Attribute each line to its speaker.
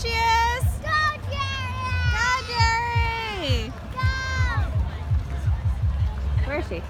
Speaker 1: she is.
Speaker 2: Go, Jerry!
Speaker 1: Go, Jerry! Go! Where is she?